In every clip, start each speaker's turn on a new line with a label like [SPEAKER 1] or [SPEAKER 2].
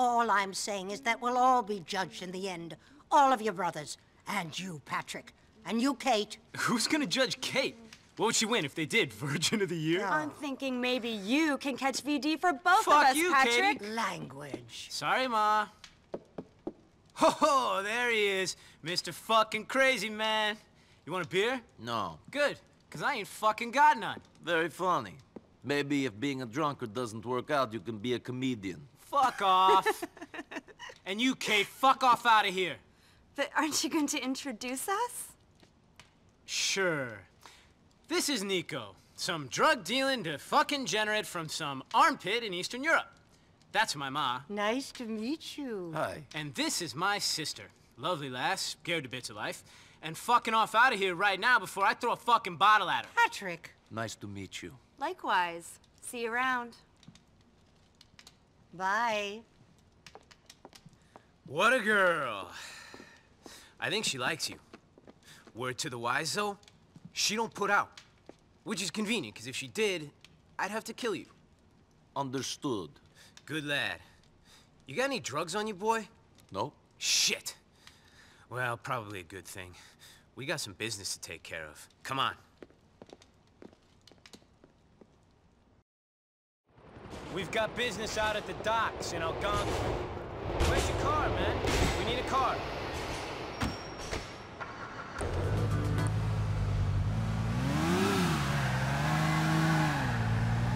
[SPEAKER 1] All I'm saying is that we'll all be judged in the end. All of your brothers. And you, Patrick. And you, Kate.
[SPEAKER 2] Who's gonna judge Kate? What would she win if they did? Virgin of the Year?
[SPEAKER 3] I'm thinking maybe you can catch VD for both
[SPEAKER 2] Fuck
[SPEAKER 3] of us,
[SPEAKER 2] you,
[SPEAKER 3] Patrick.
[SPEAKER 2] Katie.
[SPEAKER 1] Language.
[SPEAKER 2] Sorry, Ma. Ho ho, there he is. Mr. fucking crazy man. You want a beer?
[SPEAKER 4] No.
[SPEAKER 2] Good, because I ain't fucking got none.
[SPEAKER 4] Very funny. Maybe if being a drunkard doesn't work out, you can be a comedian.
[SPEAKER 2] Fuck off. and you, Kate, fuck off out of here.
[SPEAKER 3] But aren't you going to introduce us?
[SPEAKER 2] Sure. This is Niko, some drug dealing to fucking generate from some armpit in Eastern Europe. That's my ma.
[SPEAKER 1] Nice to meet you.
[SPEAKER 4] Hi.
[SPEAKER 2] And this is my sister. Lovely lass, scared to bits of life. And fucking off out of here right now before I throw a fucking bottle at her.
[SPEAKER 1] Patrick.
[SPEAKER 4] Nice to meet you.
[SPEAKER 3] Likewise. See you around.
[SPEAKER 1] Bye.
[SPEAKER 2] What a girl. I think she likes you. Word to the wise, though, she don't put out. Which is convenient, because if she did, I'd have to kill you.
[SPEAKER 4] Understood.
[SPEAKER 2] Good lad. You got any drugs on you, boy?
[SPEAKER 4] No?
[SPEAKER 2] Shit. Well, probably a good thing. We got some business to take care of. Come on. We've got business out at the docks in Algonquin. Where's your car, man? We need a car.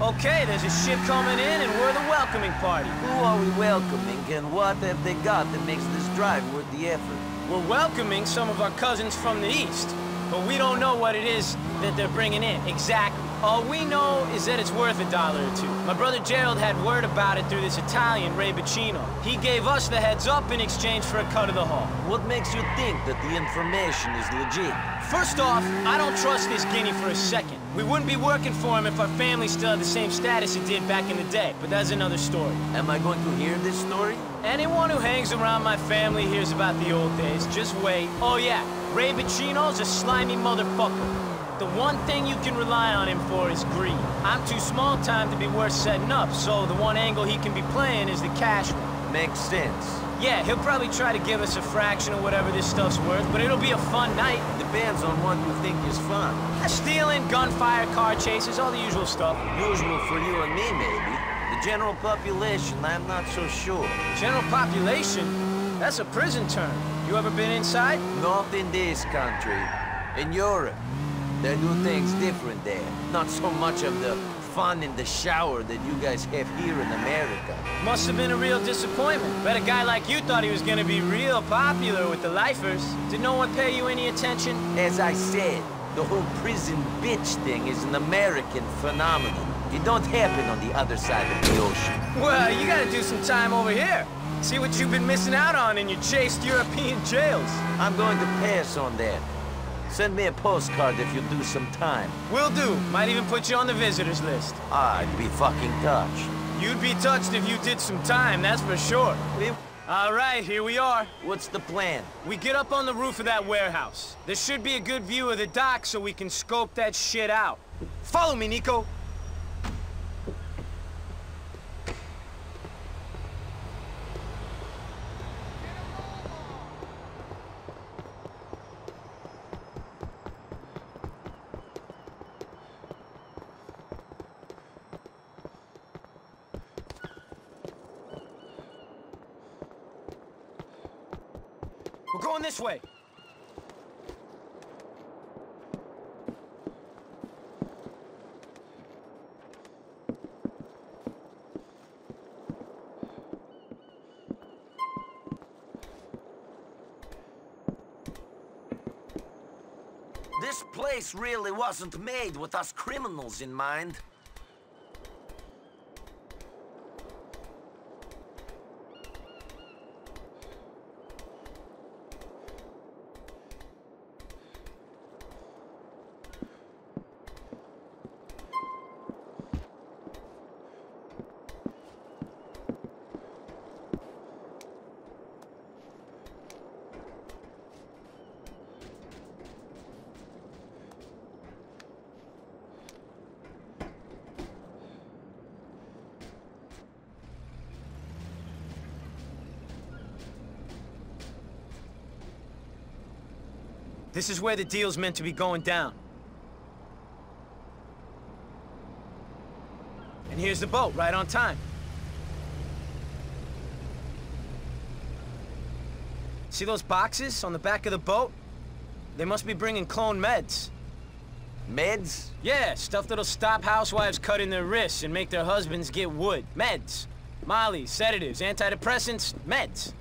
[SPEAKER 2] Okay, there's a ship coming in and we're the welcoming party.
[SPEAKER 4] Who are we welcoming and what have they got that makes this drive worth the effort?
[SPEAKER 2] We're welcoming some of our cousins from the east, but we don't know what it is that they're bringing in exactly. All we know is that it's worth a dollar or two. My brother Gerald had word about it through this Italian, Ray Boccino. He gave us the heads up in exchange for a cut of the haul.
[SPEAKER 4] What makes you think that the information is legit?
[SPEAKER 2] First off, I don't trust this guinea for a second. We wouldn't be working for him if our family still had the same status it did back in the day, but that's another story.
[SPEAKER 4] Am I going to hear this story?
[SPEAKER 2] Anyone who hangs around my family hears about the old days. Just wait. Oh yeah, Ray Boccino's a slimy motherfucker. The one thing you can rely on him for is greed. I'm too small time to be worth setting up, so the one angle he can be playing is the cash one.
[SPEAKER 4] Makes sense.
[SPEAKER 2] Yeah, he'll probably try to give us a fraction of whatever this stuff's worth, but it'll be a fun night.
[SPEAKER 4] Depends on what you think is fun.
[SPEAKER 2] Stealing, gunfire, car chases, all the usual stuff.
[SPEAKER 4] Usual for you and me, maybe. The general population, I'm not so sure.
[SPEAKER 2] General population? That's a prison term. You ever been inside?
[SPEAKER 4] Not in this country. In Europe. They do things different there. Not so much of the fun in the shower that you guys have here in America.
[SPEAKER 2] Must have been a real disappointment. Bet a guy like you thought he was gonna be real popular with the lifers. Did no one pay you any attention?
[SPEAKER 4] As I said, the whole prison bitch thing is an American phenomenon. It don't happen on the other side of the ocean.
[SPEAKER 2] Well, you gotta do some time over here. See what you've been missing out on in your chased European jails.
[SPEAKER 4] I'm going to pass on that. Send me a postcard if you do some time.
[SPEAKER 2] Will do. Might even put you on the visitors list.
[SPEAKER 4] I'd be fucking touched.
[SPEAKER 2] You'd be touched if you did some time, that's for sure. All right, here we are.
[SPEAKER 4] What's the plan?
[SPEAKER 2] We get up on the roof of that warehouse. There should be a good view of the dock so we can scope that shit out. Follow me, Niko. Going this way.
[SPEAKER 4] This place really wasn't made with us criminals in mind.
[SPEAKER 2] This is where the deal's meant to be going down. And here's the boat, right on time. See those boxes on the back of the boat? They must be bringing clone meds.
[SPEAKER 4] Meds?
[SPEAKER 2] Yeah, stuff that'll stop housewives cutting their wrists and make their husbands get wood. Meds. Molly, sedatives, antidepressants, meds.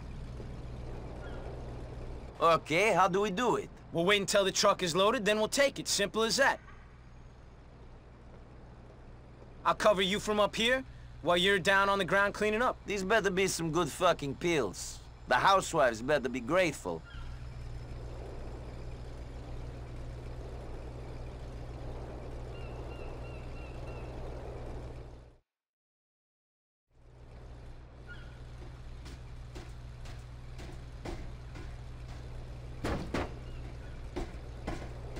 [SPEAKER 4] Okay, how do we do it?
[SPEAKER 2] We'll wait until the truck is loaded, then we'll take it. Simple as that. I'll cover you from up here while you're down on the ground cleaning up.
[SPEAKER 4] These better be some good fucking pills. The housewives better be grateful.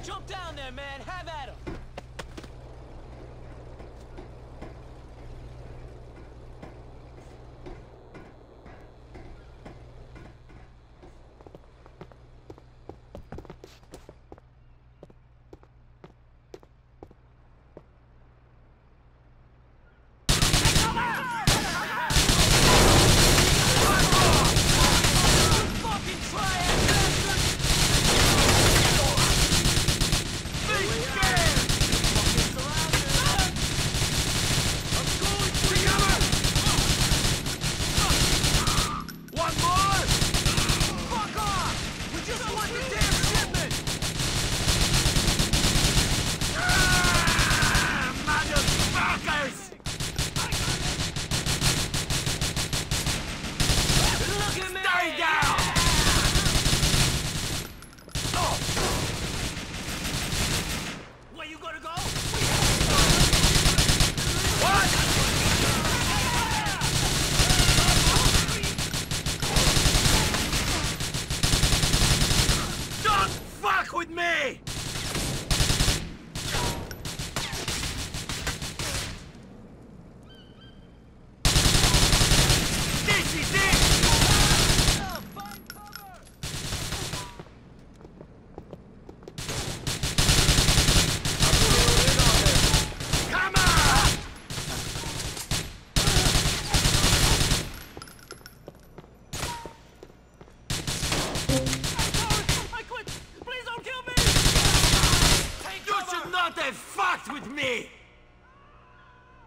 [SPEAKER 2] Jump down there, man. Have at him. Off! We just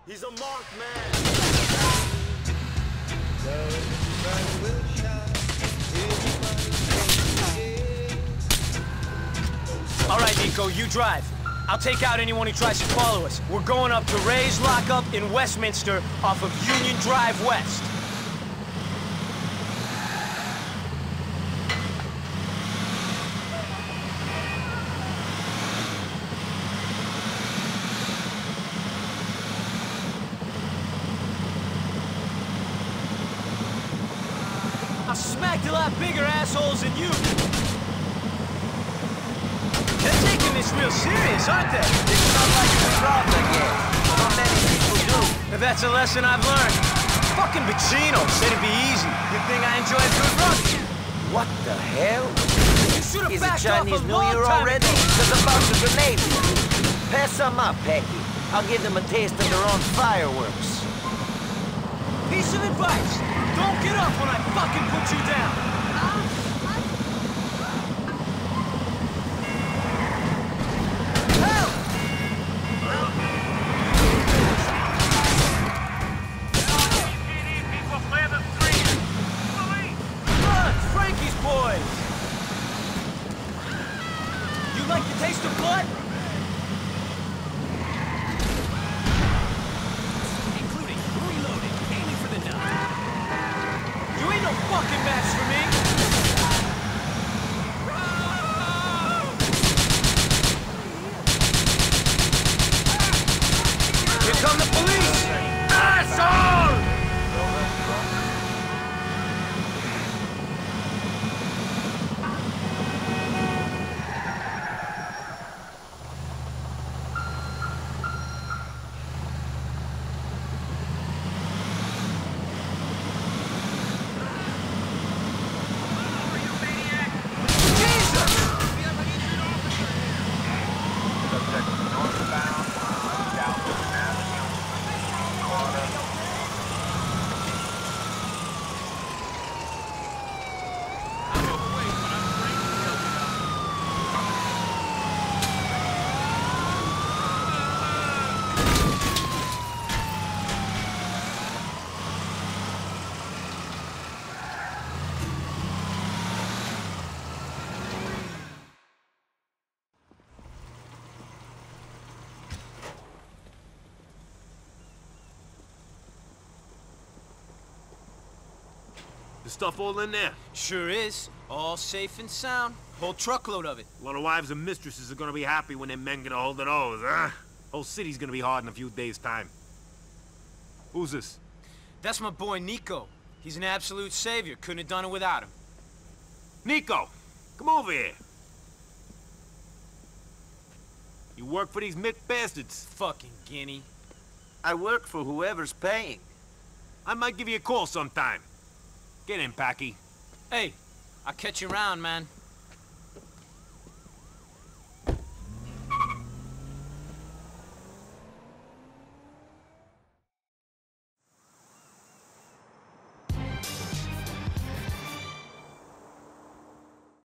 [SPEAKER 2] He's a marked man! All right, Niko, you drive. I'll take out anyone who tries to follow us. We're going up to Ray's lockup in Westminster off of Union Drive West. A lot bigger assholes than you. They're taking this real serious, aren't they?
[SPEAKER 4] It's not like a problem, guess. Not many people do.
[SPEAKER 2] That's a lesson I've learned. Fucking Boccino said it'd be easy. Good thing I enjoy a good runs.
[SPEAKER 4] What the hell?
[SPEAKER 2] You should have
[SPEAKER 4] Is
[SPEAKER 2] backed
[SPEAKER 4] Chinese
[SPEAKER 2] off a
[SPEAKER 4] New
[SPEAKER 2] long
[SPEAKER 4] Year
[SPEAKER 2] time
[SPEAKER 4] already? There's a bunch of grenades here. Pass some up, Packie. I'll give them a taste of their own fireworks.
[SPEAKER 2] Piece of advice. Don't get up when I fucking put you down. Help! Run, Frankie's boys! You like the taste of blood?
[SPEAKER 5] including reloading, aiming for the nut.
[SPEAKER 2] You ain't no fucking match for me! Here come the police! Asshole! Jesus!
[SPEAKER 6] Stuff all in there?
[SPEAKER 2] Sure is. All safe and sound. Whole truckload of it.
[SPEAKER 6] A lot of wives and mistresses are gonna be happy when their men get a hold of those, huh? Whole city's gonna be hard in a few days' time. Who's this?
[SPEAKER 2] That's my boy Niko. He's an absolute savior. Couldn't have done it without him.
[SPEAKER 6] Niko! Come over here. You work for these Mick bastards.
[SPEAKER 2] Fucking guinea.
[SPEAKER 4] I work for whoever's paying.
[SPEAKER 6] I might give you a call sometime. Get in, Packie.
[SPEAKER 2] Hey, I'll catch you around, man.